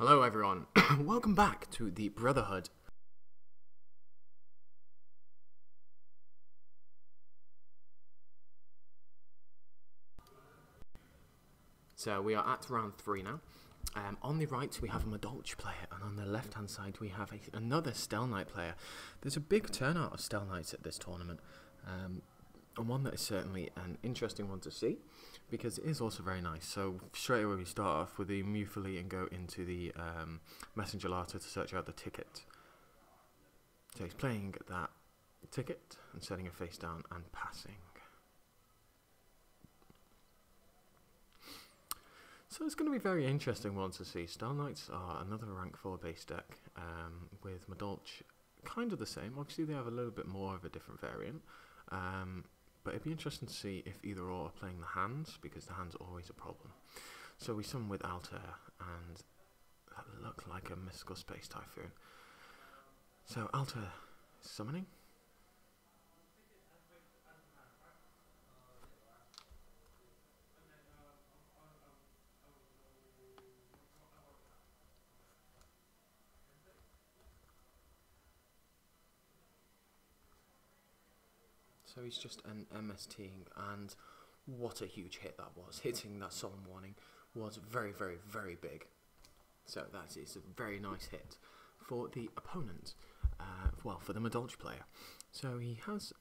Hello, everyone. Welcome back to the Brotherhood. So we are at round three now. Um, on the right, we have a Madolche player, and on the left hand side, we have a, another Knight player. There's a big turnout of Tellarknights at this tournament, um, and one that is certainly an interesting one to see because it is also very nice. So, straight away, we start off with the Mewfeuille and go into the um, Messengelato to search out the ticket. So, he's playing that ticket and setting a face down and passing. So it's going to be very interesting one to see. Tellarknights are another rank 4 base deck um, with Madolche kind of the same. Obviously they have a little bit more of a different variant. Um, but it'd be interesting to see if either or are playing the hands because the hands are always a problem. So we summon with Altair and that looked like a mystical space typhoon. So Altair summoning. So he's just an MSTing, and what a huge hit that was. Hitting that solemn warning was very, very, very big. So that is a very nice hit for the opponent. Uh, well, for the Madolche player. So he has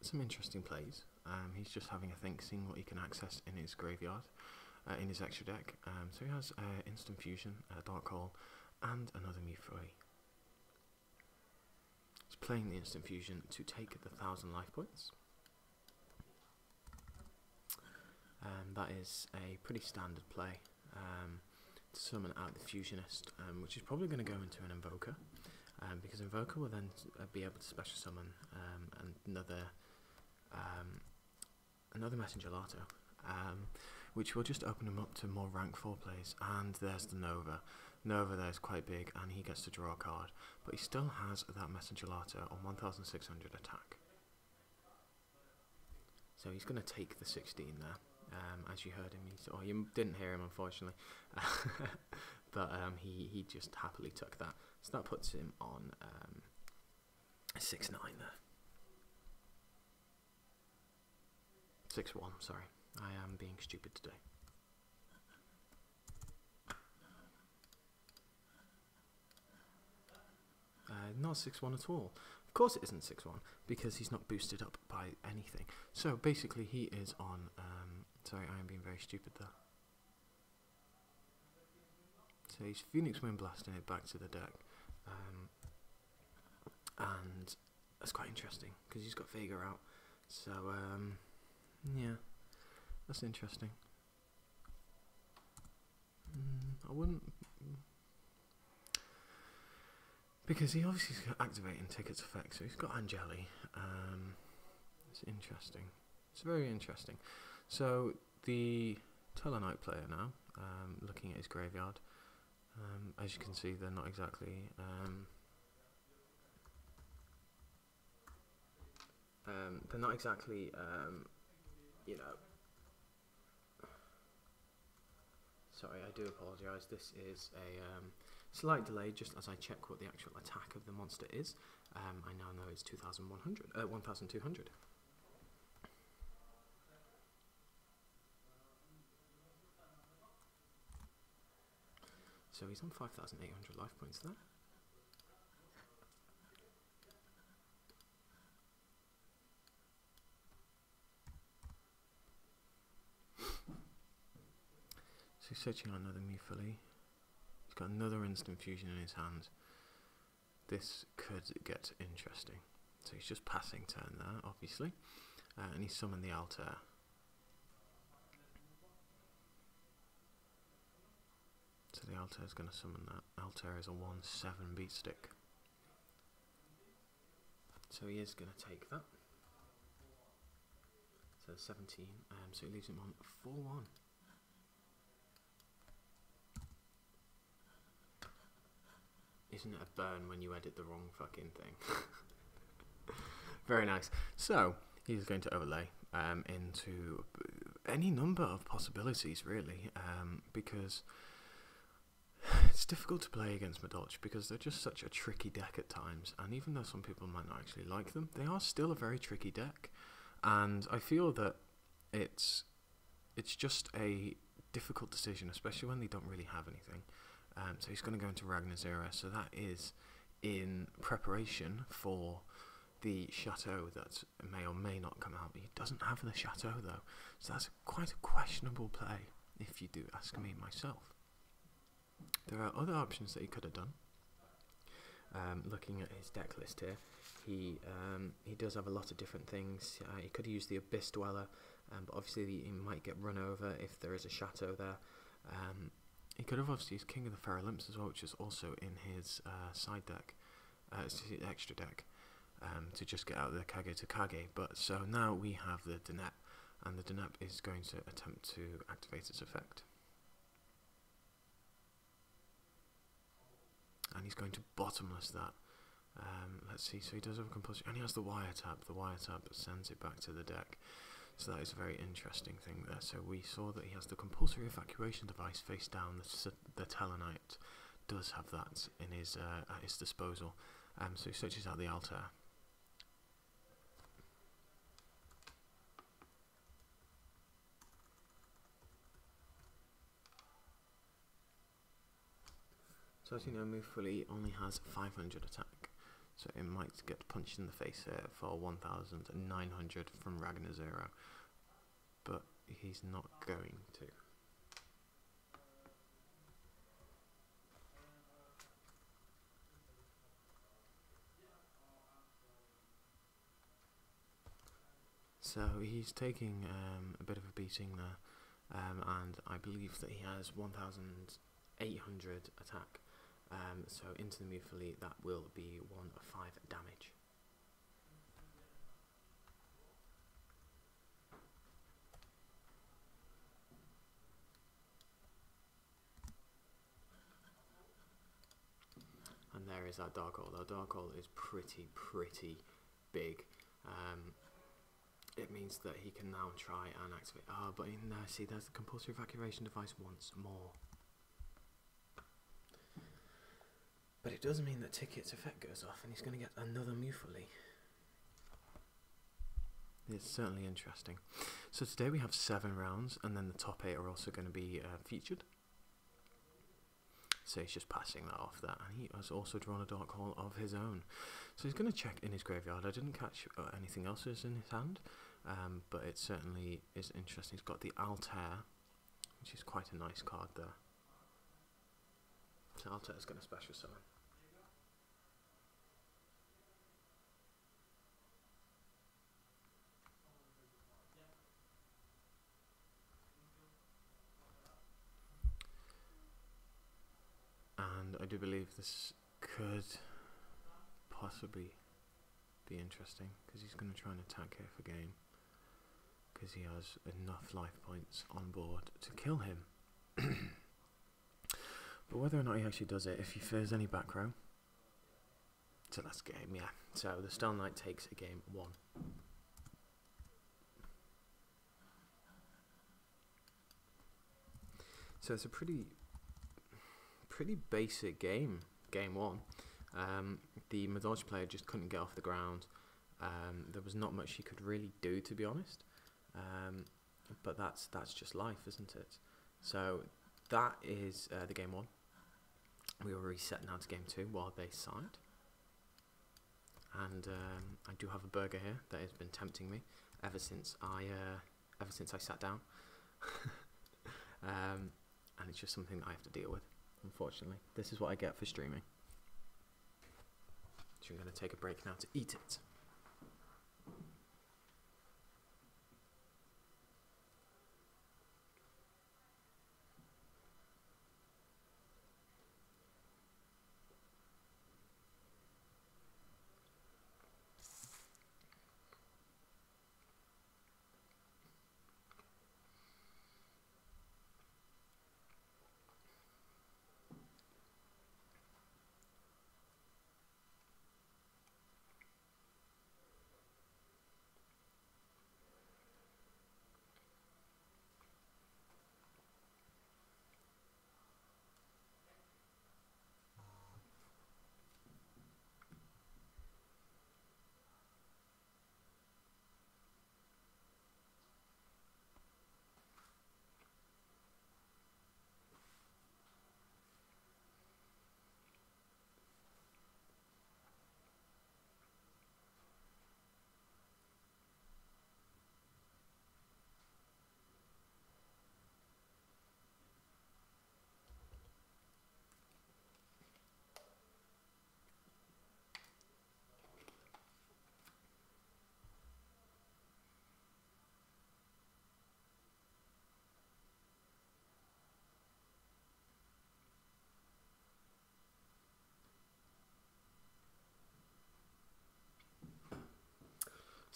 some interesting plays. Um, he's just having a think, seeing what he can access in his graveyard, uh, in his extra deck. Um, so he has uh, Instant Fusion, uh, Dark Hole, and another Mewfeuille. He's playing the Instant Fusion to take the 1000 life points. Um, that is a pretty standard play um, to summon out the Fusionist, um, which is probably going to go into an Invoker, um, because Invoker will then uh, be able to special summon um, another um, another Messengelato, which will just open him up to more rank 4 plays. And there's the Nova. Nova there is quite big, and he gets to draw a card, but he still has that Messengelato on 1600 attack. So he's going to take the 16 there um, as you heard him. Or you didn't hear him, unfortunately, but um, he he just happily took that. So that puts him on um, six nine there. Six one. Sorry, I am being stupid today. Uh, not 6-1 at all. Of course it isn't 6-1, because he's not boosted up by anything. So basically he is on um, Sorry, I am being very stupid there. So he's Phoenix Wind blasting it back to the deck. Um, and that's quite interesting because he's got Vega out. So, um, yeah, that's interesting. Mm, I wouldn't. Because he obviously is activating tickets effect, so he's got Angelly. Um, it's interesting. It's very interesting. So the Tellarknight player now, um, looking at his graveyard, um, as you can see, they're not exactly. Um, um they're not exactly, um, you know. Sorry, I do apologise. This is a um, slight delay just as I check what the actual attack of the monster is. I now know it's 2100, uh, 1200. So he's on 5,800 life points there. So he's searching on another Mewfeuille. He's got another instant fusion in his hand. This could get interesting. So he's just passing turn there, obviously. Uh, and he's summoned the Altair. So the Altair is going to summon that. Altair is a 1-7 beat stick. So he is going to take that. So 17, um, so he leaves him on 4-1. Isn't it a burn when you edit the wrong fucking thing? Very nice. So, he's going to overlay um, into any number of possibilities, really, um, because it's difficult to play against Madolche because they're just such a tricky deck at times, and even though some people might not actually like them, they are still a very tricky deck. And I feel that it's it's just a difficult decision, especially when they don't really have anything. Um, so he's going to go into Ragnazero. So that is in preparation for the chateau that may or may not come out. He doesn't have the chateau though, so that's quite a questionable play, if you do ask me myself. There are other options that he could have done. Um, looking at his deck list here, he um, he does have a lot of different things. Uh, he could use the Abyss Dweller, um, but obviously he might get run over if there is a chateau there. Um, he could have obviously used King of the Feral Imps as well, which is also in his uh, side deck, uh, his extra deck, um, to just get out of the Kage to Kage. But so now we have the Deneb, and the Deneb is going to attempt to activate its effect. And he's going to bottomless that. Um, let's see, so he does have a compulsory, and he has the wiretap. The wiretap sends it back to the deck. So that is a very interesting thing there. So we saw that he has the compulsory evacuation device face down. The, the Tellarknight does have that in his uh, at his disposal. Um, so he searches out the Altair. So as you know, Fully only has 500 attack, so it might get punched in the face here for 1,900 from Ragnazero, but he's not going to. So he's taking um, a bit of a beating there, um, and I believe that he has 1,800 attack. Um, so into the Mewfeuille, that will be 1 of 5 damage. And there is our Dark Hole. Our Dark Hole is pretty, pretty big. Um, it means that he can now try and activate. Ah, oh, but there, see, there's the compulsory evacuation device once more. But it does mean that Ticket's effect goes off and he's going to get another Mewfeuille. It's certainly interesting. So today we have seven rounds and then the top eight are also going to be uh, featured. So he's just passing that off there. And he has also drawn a Dark Hole of his own. So he's going to check in his graveyard. I didn't catch uh, anything else in his hand. Um, but it certainly is interesting. He's got the Altair, which is quite a nice card there. So is going to special summon. I this could possibly be interesting because he's going to try and attack here for game because he has enough life points on board to kill him. but whether or not he actually does it, if he fears any back row, it's so that's game, yeah. So the Steel Knight takes a game one. So it's a pretty pretty basic game, game one. Um, the Madolche player just couldn't get off the ground. Um, there was not much he could really do, to be honest. Um, but that's that's just life, isn't it? So that is uh, the game one. We are reset now to game two, while they side. And um, I do have a burger here that has been tempting me ever since I uh, ever since I sat down. Um, and it's just something I have to deal with unfortunately. This is what I get for streaming. So I'm going to take a break now to eat it.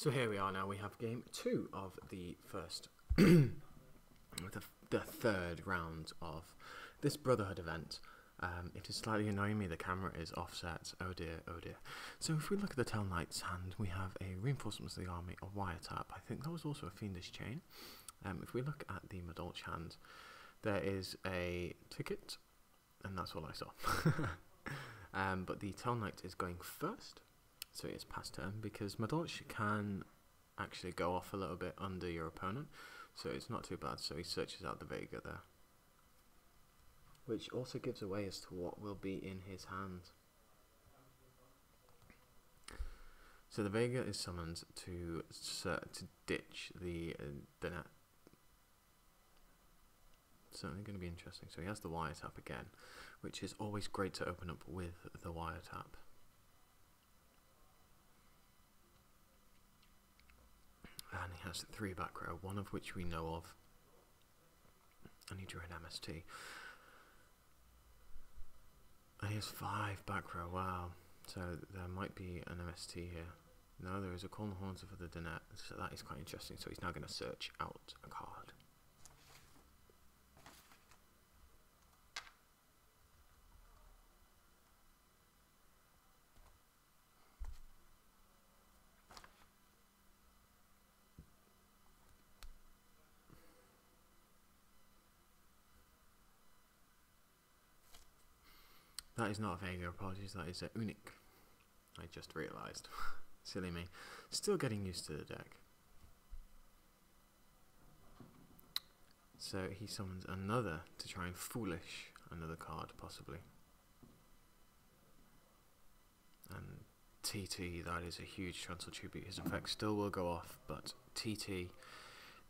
So here we are now. We have game two of the first, the, the third round of this Brotherhood event. Um, it is slightly annoying me. The camera is offset. Oh dear, oh dear. So if we look at the Tellarknight's hand, we have a reinforcements of the army, a wiretap. I think that was also a fiendish chain. Um, if we look at the Madolche hand, there is a ticket, and that's all I saw. um, but the Tell Knight is going first, so it's past turn because Madolche can actually go off a little bit under your opponent, so it's not too bad. So he searches out the Vega there which also gives away as to what will be in his hand. So the Vega is summoned to to ditch the uh, the net. Certainly going to be interesting. So he has the wiretap again, which is always great to open up with the wiretap. And he has three back row, one of which we know of. And he drew an MST. And He has five back row, wow. So there might be an MST here. No, there is a haunter for the Deneb, so that is quite interesting. So he's now going to search out a card. That is not a Vega, apologies, that is a Unic. I just realised. Silly me. Still getting used to the deck. So he summons another to try and foolish another card, possibly. And TT, that is a huge transfer tribute. His effect still will go off, but TT,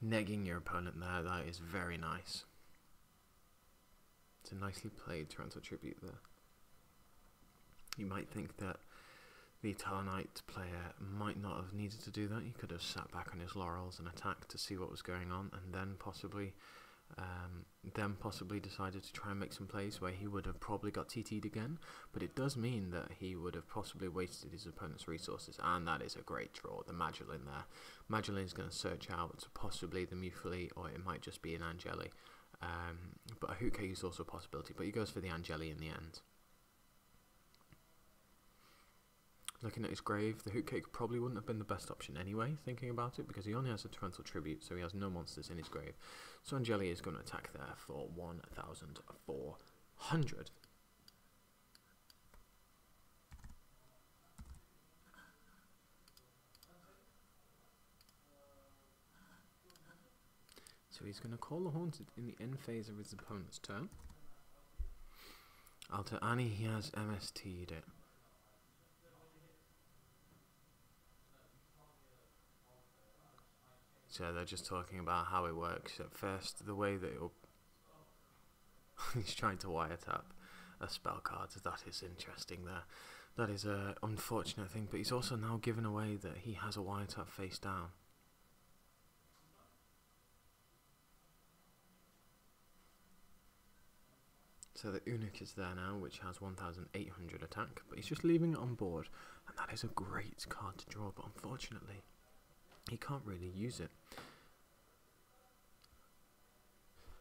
negging your opponent there, that is very nice. It's a nicely played transfer tribute there. You might think that the Tellarknight player might not have needed to do that. He could have sat back on his laurels and attacked to see what was going on, and then possibly, um, then possibly decided to try and make some plays where he would have probably got TT'd again. But it does mean that he would have possibly wasted his opponent's resources, and that is a great draw. The Magileine there, Magileine is going to search out possibly the Mewfeuille, or it might just be an Angelly. Um, but a Hootcake is also a possibility, but he goes for the Angelly in the end. Looking at his grave, the Hootcake probably wouldn't have been the best option anyway, thinking about it, because he only has a Torrential Tribute, so he has no monsters in his grave. So Angelly is going to attack there for 1,400. So he's going to call the Haunted in the end phase of his opponent's turn. Alter Annie, he has MST'd it. So they're just talking about how it works. At first, the way that it'll he's trying to wiretap a spell card. That is interesting. There, that is a unfortunate thing. But he's also now given away that he has a wiretap face down. So the Unic is there now, which has 1,800 attack, but he's just leaving it on board, and that is a great card to draw. But unfortunately, he can't really use it.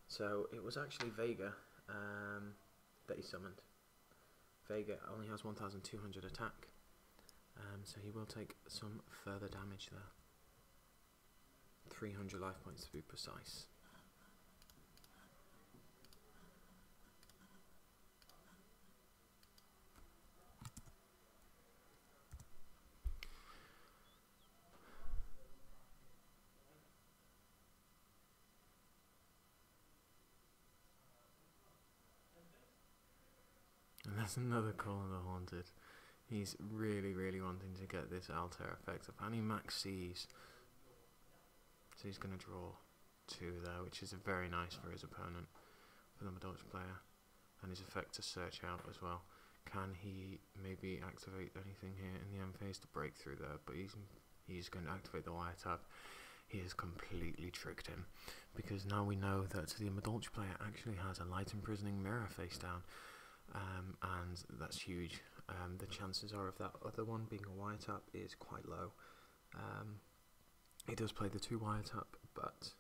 So it was actually Vega um, that he summoned. Vega only has 1200 attack, um, so he will take some further damage there. 300 life points to be precise. That's another call on the haunted. He's really, really wanting to get this Altair effect up. And he max sees. So he's going to draw two there, which is very nice for his opponent, for the Madolche player. And his effect to search out as well. Can he maybe activate anything here in the end phase to break through there? But he's he's going to activate the wiretap. He has completely tricked him because now we know that the Madolche player actually has a light imprisoning mirror face down um, and that's huge. Um, the chances are of that other one being a wiretap is quite low. Um, He does play the two wiretap, but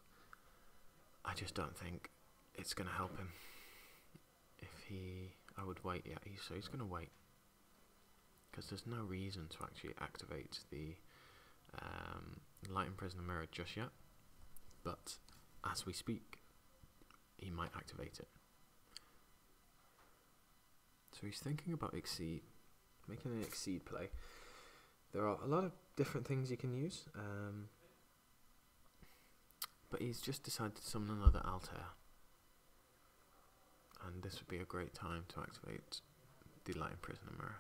I just don't think it's going to help him. If he, I would wait. Yeah, so he's going to wait because there's no reason to actually activate the um, light imprisonment mirror just yet. But as we speak, he might activate it. So he's thinking about exceed, making an exceed play. There are a lot of different things you can use, um, but he's just decided to summon another Altair. And this would be a great time to activate the Light Imprisonment Mirror.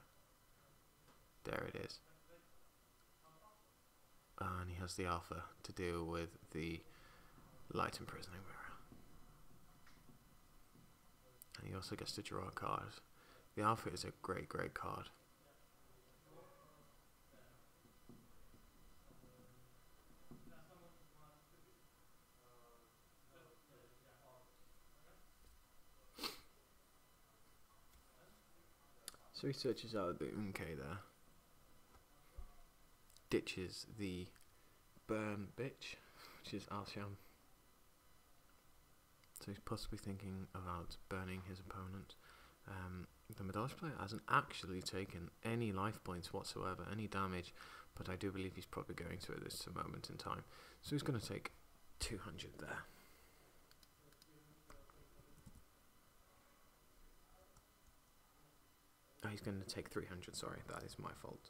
There it is. And he has the Alpha to deal with the Light Imprisoning Mirror. And he also gets to draw a card. The Alpha is a great, great card. So he searches out the Unke there. Ditches the burn bitch, which is Alsahm. So he's possibly thinking about burning his opponent. Um, the Madolche player hasn't actually taken any life points whatsoever, any damage, but I do believe he's probably going to at this moment in time. So he's going to take 200 there. Oh, he's going to take 300, sorry, that is my fault.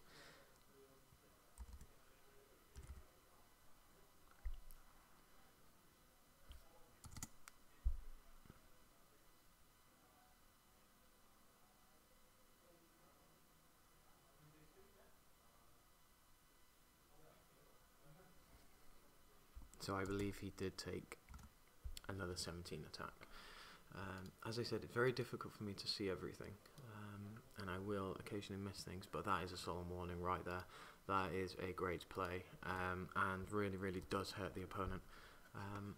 So I believe he did take another 17 attack. Um, as I said, it's very difficult for me to see everything, um, and I will occasionally miss things, but that is a solemn warning right there. That is a great play, um, and really, really does hurt the opponent. Um,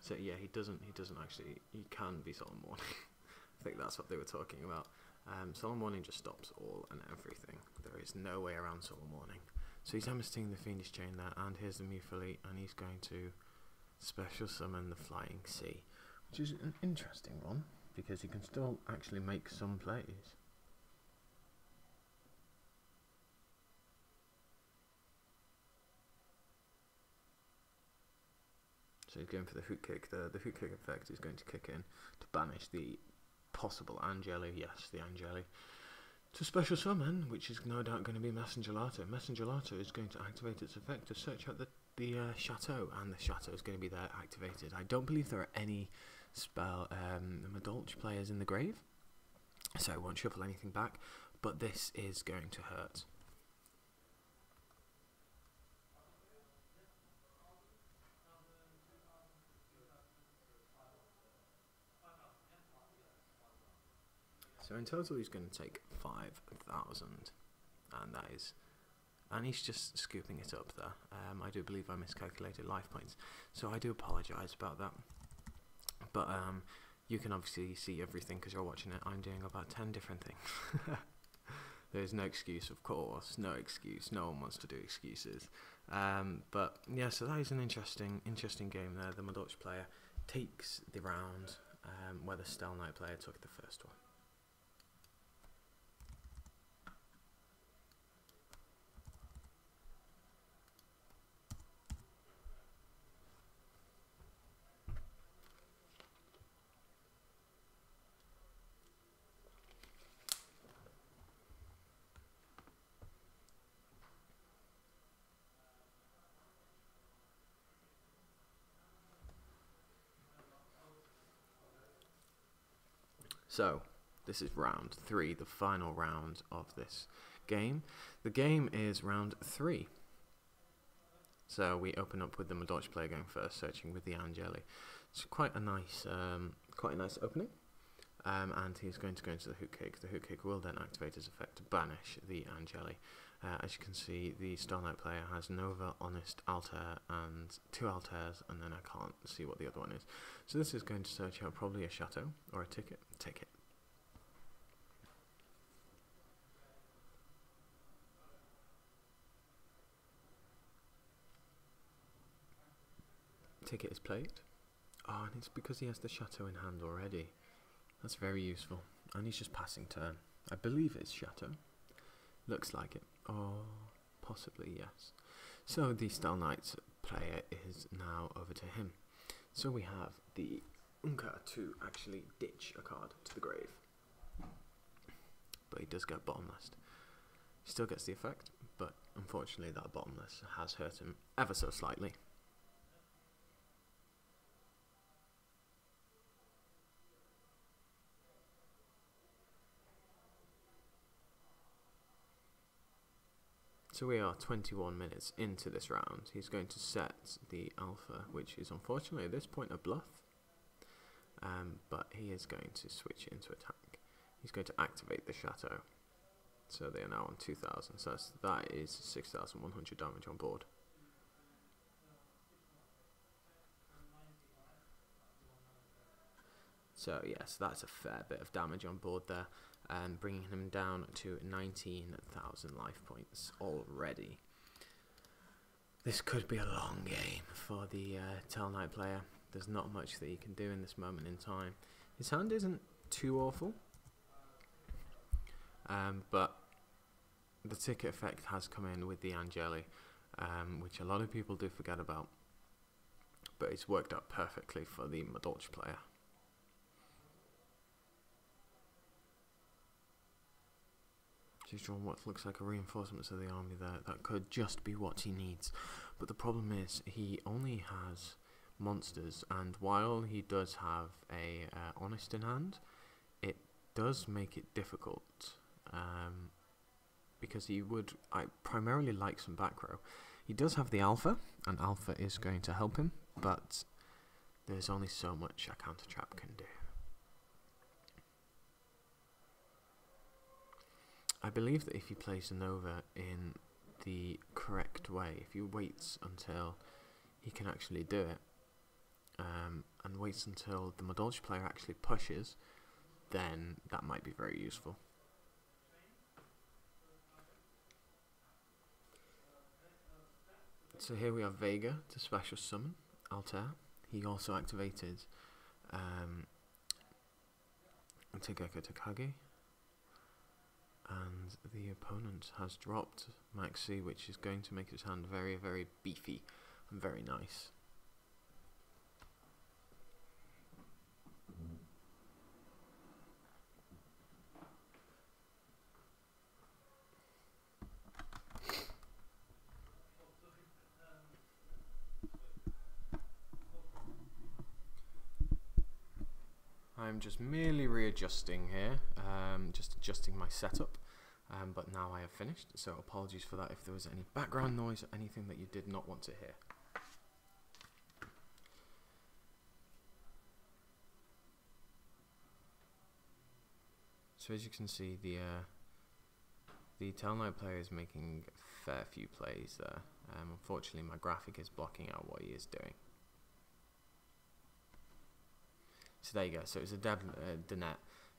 so yeah, he doesn't. He doesn't actually. He can be solemn warning. I think that's what they were talking about. Um, solemn warning just stops all and everything. There is no way around solemn warning. So he's Amnesting the Fiendish Chain there, and here's the Mewfeuille, and he's going to special summon the Flying Sea, which is an interesting one, because he can still actually make some plays. So he's going for the Hootcake. The, the Hootcake effect is going to kick in to banish the possible Angelly. Yes, the Angelly to special summon, which is no doubt going to be Messengelato. Messenger Lato is going to activate its effect to search out the, the uh, chateau, and the chateau is going to be there activated. I don't believe there are any spell um, players in the grave, so I won't shuffle anything back, but this is going to hurt. So in total, he's going to take 5,000, and that is. And he's just scooping it up there. Um, I do believe I miscalculated life points, so I do apologise about that. But um, you can obviously see everything because you're watching it. I'm doing about 10 different things. There's no excuse, of course, no excuse. No one wants to do excuses. Um, but yeah, so that is an interesting, interesting game there. The Madolche player takes the round, um, where the Stell Knight player took the first one. So, this is round three, the final round of this game. The game is round three. So we open up with the Madolche player going first, searching with the Angelly. It's quite a nice, um, quite a nice opening. Um, and he's going to go into the Hootcake. The Hootcake will then activate his effect to banish the Angelly. Uh, as you can see, the Starlight player has Nova, Honest, Altair, and two Altairs, and then I can't see what the other one is. So this is going to search out probably a chateau or a ticket. Ticket. Ticket is played. Oh, and it's because he has the chateau in hand already. That's very useful. And he's just passing turn. I believe it's chateau. Looks like it. Oh, possibly yes. So the Stell Knights player is now over to him. So we have the Unka to actually ditch a card to the grave. But he does get bottomless. Still gets the effect, but unfortunately that bottomless has hurt him ever so slightly. So we are 21 minutes into this round. He's going to set the alpha, which is unfortunately at this point a bluff. Um, but he is going to switch into attack. He's going to activate the Chateau. So they are now on 2000. So that is 6100 damage on board. So yes, that's a fair bit of damage on board there and bringing him down to 19,000 life points already. This could be a long game for the uh, Knight player. There's not much that he can do in this moment in time. His hand isn't too awful, um, but the ticket effect has come in with the Angelly, um, which a lot of people do forget about. But it's worked out perfectly for the Madolche player. He's drawn what looks like a reinforcement of the army there. That could just be what he needs. But the problem is, he only has monsters, and while he does have a uh, honest in hand, it does make it difficult. Um, because he would I primarily like some back row. He does have the alpha, and alpha is going to help him, but there's only so much a counter trap can do. I believe that if plays a Nova in the correct way, if he waits until he can actually do it, um, and waits until the Madolche player actually pushes, then that might be very useful. So here we have Vega to special summon Altair. He also activated um, Takagi and the opponent has dropped Maxi, which is going to make his hand very, very beefy and very nice. Just merely readjusting here, um, just adjusting my setup, um, but now I have finished, so apologies for that if there was any background noise or anything that you did not want to hear. So as you can see, the uh, the Tellarknight player is making a fair few plays there. Um, unfortunately, my graphic is blocking out what he is doing. So there you go. So it's a Deb, uh, Deneb.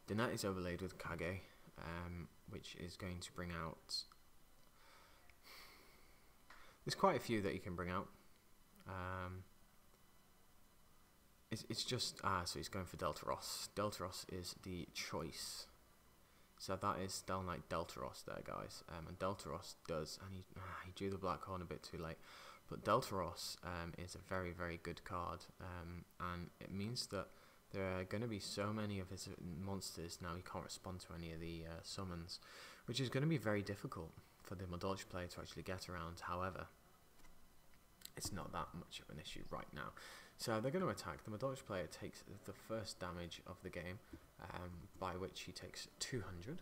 Deneb is overlaid with Kage, um, which is going to bring out. There's quite a few that you can bring out. Um, it's, it's just ah, so he's going for Delteros. Delteros is the choice. So that is Stell Knight Delteros there, guys. Um, and Delteros does, and he, ah, he drew the black horn a bit too late. But Delteros um, is a very, very good card, um, and it means that there are going to be so many of his monsters now he can't respond to any of the uh, summons, which is going to be very difficult for the Madolche player to actually get around. However, it's not that much of an issue right now. So they're going to attack. The Madolche player takes the first damage of the game, um, by which he takes 200.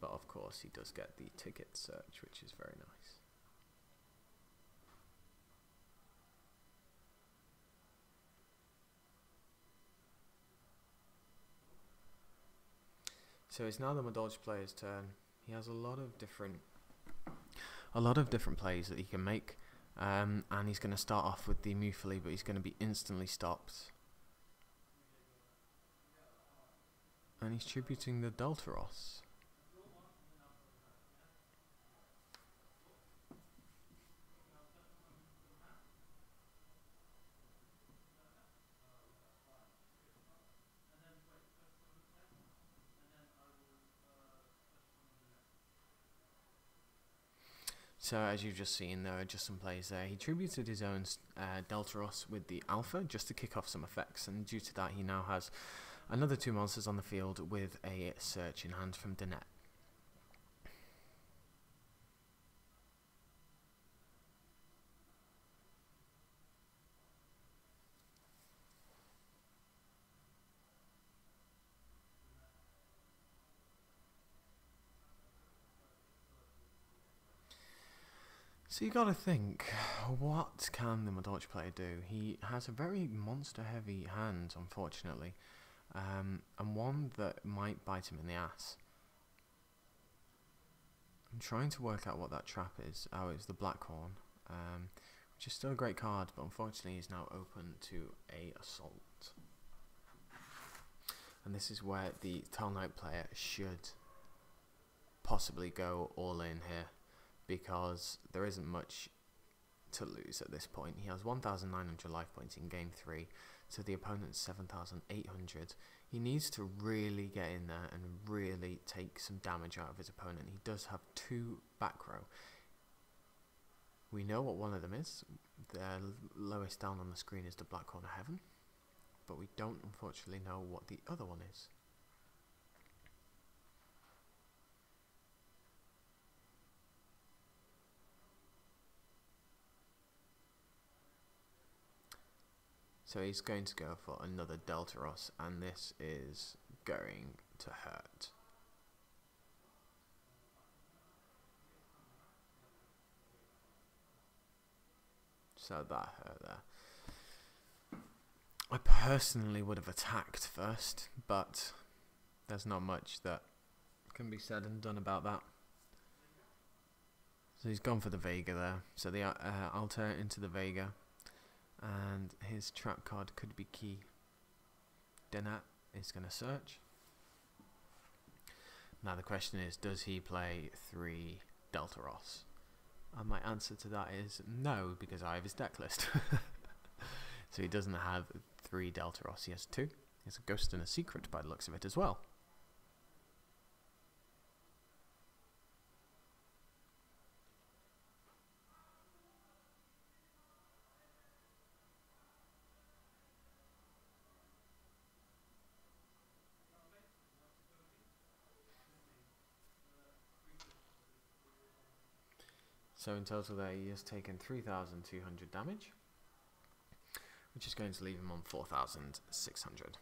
But of course, he does get the ticket search, which is very nice. So it's now the Madolche player's turn. He has a lot of different, a lot of different plays that he can make, um, and he's going to start off with the Mewfeuille, but he's going to be instantly stopped And he's tributing the Delteros. So as you've just seen, there are just some plays there. He tributed his own uh, Delteros with the Alpha just to kick off some effects, and due to that, he now has another two monsters on the field with a search in hand from Deneb. So you gotta think, what can the Madolche player do? He has a very monster-heavy hand, unfortunately, um, and one that might bite him in the ass. I'm trying to work out what that trap is. Oh, it's the Blackhorn, um, which is still a great card, but unfortunately is now open to a assault. And this is where the Tellarknight player should possibly go all in here because there isn't much to lose at this point. He has 1,900 life points in game 3, so the opponent's 7,800. He needs to really get in there and really take some damage out of his opponent. He does have two back row. We know what one of them is. The lowest down on the screen is the Black Horn of Heaven, but we don't unfortunately know what the other one is. So he's going to go for another Delteros, and this is going to hurt. So that hurt there. I personally would have attacked first, but there's not much that can be said and done about that. So he's gone for the Vega there. So the uh, alter into the Vega and his trap card could be key. Deneb is going to search. Now the question is, does he play three Delteros? And my answer to that is no, because I have his deck list. so he doesn't have three Delteros, he has two. He has a Ghost and a Secret by the looks of it as well. So in total there he has taken 3,200 damage, which is going to leave him on 4,600.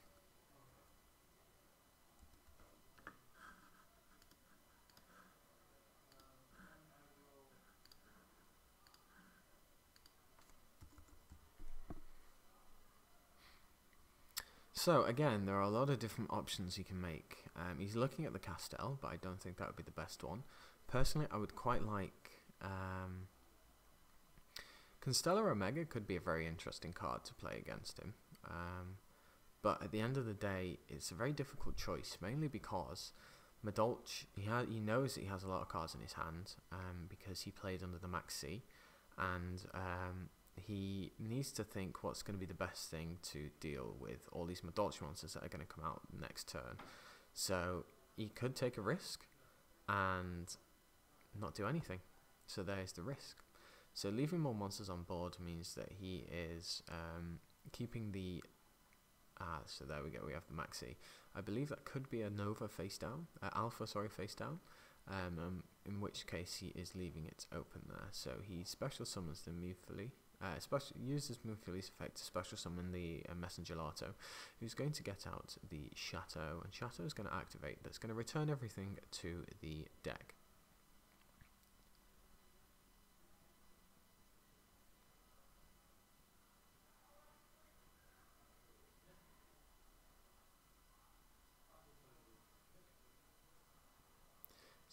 So again, there are a lot of different options he can make. Um, he's looking at the Castel, but I don't think that would be the best one. Personally, I would quite like um, Constellar Omega could be a very interesting card to play against him. Um, but at the end of the day, it's a very difficult choice, mainly because Madolche, he, ha- he knows that he has a lot of cards in his hand um, because he played under the Max C, and um, he needs to think what's going to be the best thing to deal with all these Madolche monsters that are going to come out next turn. So he could take a risk and not do anything. So there's the risk. So leaving more monsters on board means that he is um, keeping the... Ah, so there we go, we have the Maxi. I believe that could be a Nova face down, uh, Alpha, sorry, face down. Um, um, in which case he is leaving it open there. So he special summons the Mewfeuille, uh, special, uses Mewfeuille's effect to special summon the uh, Messengelato, who's going to get out the Chateau, and Chateau is going to activate, that's going to return everything to the deck.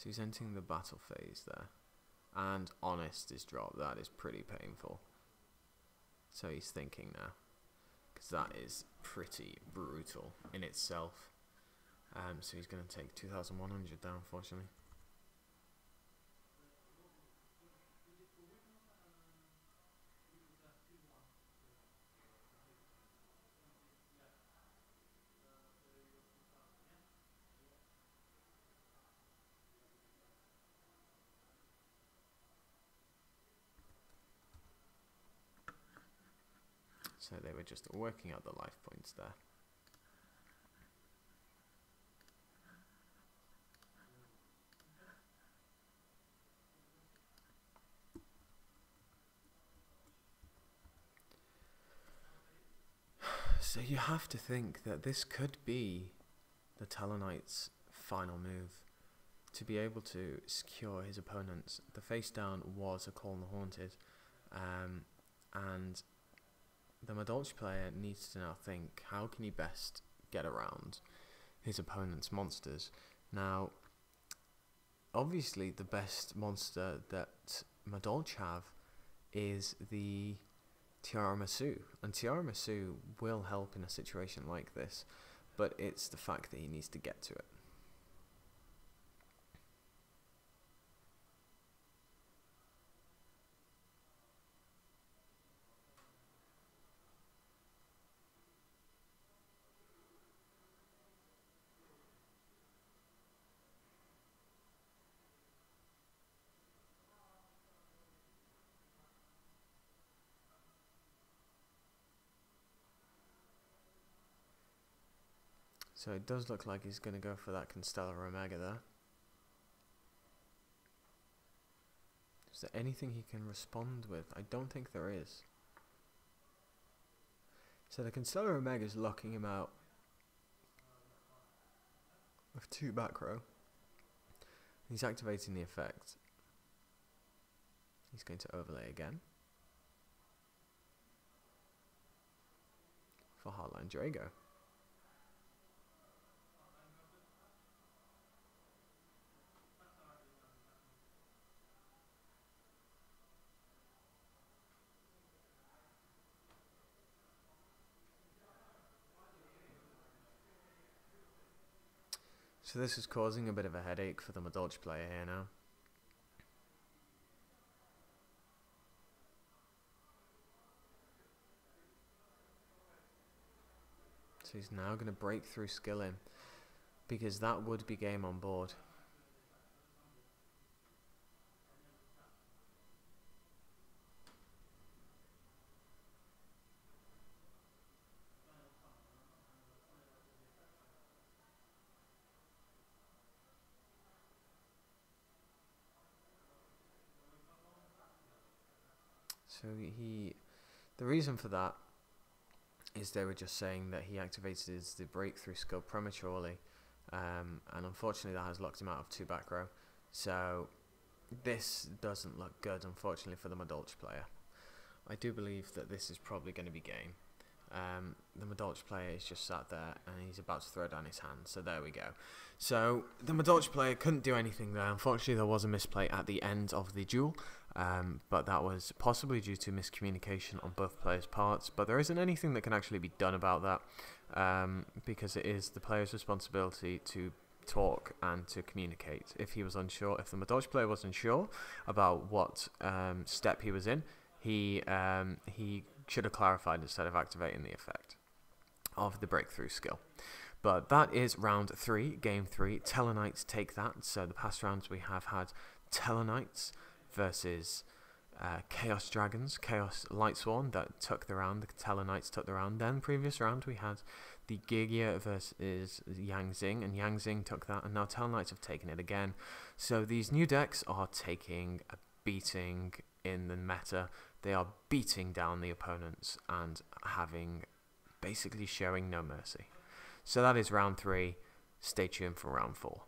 So he's entering the battle phase there. And honest is dropped. That is pretty painful. So he's thinking now. Because that is pretty brutal in itself. Um, so he's going to take 2,100 down, unfortunately. So they were just working out the life points there. So you have to think that this could be the Tellarknights' final move to be able to secure his opponents. The face down was a Khorne the Haunted, um, and the Madolche player needs to now think how can he best get around his opponent's monsters. Now, obviously, the best monster that Madolche have is the Tiaramisu, and Tiaramisu will help in a situation like this, but it's the fact that he needs to get to it. So it does look like he's going to go for that Constellar Omega there. Is there anything he can respond with? I don't think there is. So the Constellar Omega is locking him out with two back row. He's activating the effect. He's going to overlay again. For Heartlandraco. So this is causing a bit of a headache for the Madolche player here now. So he's now going to break through skill in because that would be game on board. So he, the reason for that is they were just saying that he activated his the breakthrough skill prematurely, um, and unfortunately that has locked him out of two back row. So this doesn't look good, unfortunately, for the Madolche player. I do believe that this is probably going to be game. Um, the Madolche player is just sat there and he's about to throw down his hand. So there we go. So the Madolche player couldn't do anything there. Unfortunately, there was a misplay at the end of the duel. Um, but that was possibly due to miscommunication on both players' parts. But there isn't anything that can actually be done about that um, because it is the player's responsibility to talk and to communicate. If he was unsure, if the Madolche player was unsure about what um, step he was in, he um, he should have clarified instead of activating the effect of the breakthrough skill. But that is round three, game three. Tellarknights take that. So the past rounds we have had Tellarknights versus uh, Chaos Dragons, Chaos Lightsworn that took the round, the Tellarknights took the round. Then previous round we had the Geargia versus Yang Zing, and Yang Zing took that, and now Tellarknights have taken it again. So these new decks are taking a beating in the meta. They are beating down the opponents and having basically showing no mercy. So that is round three. Stay tuned for round four.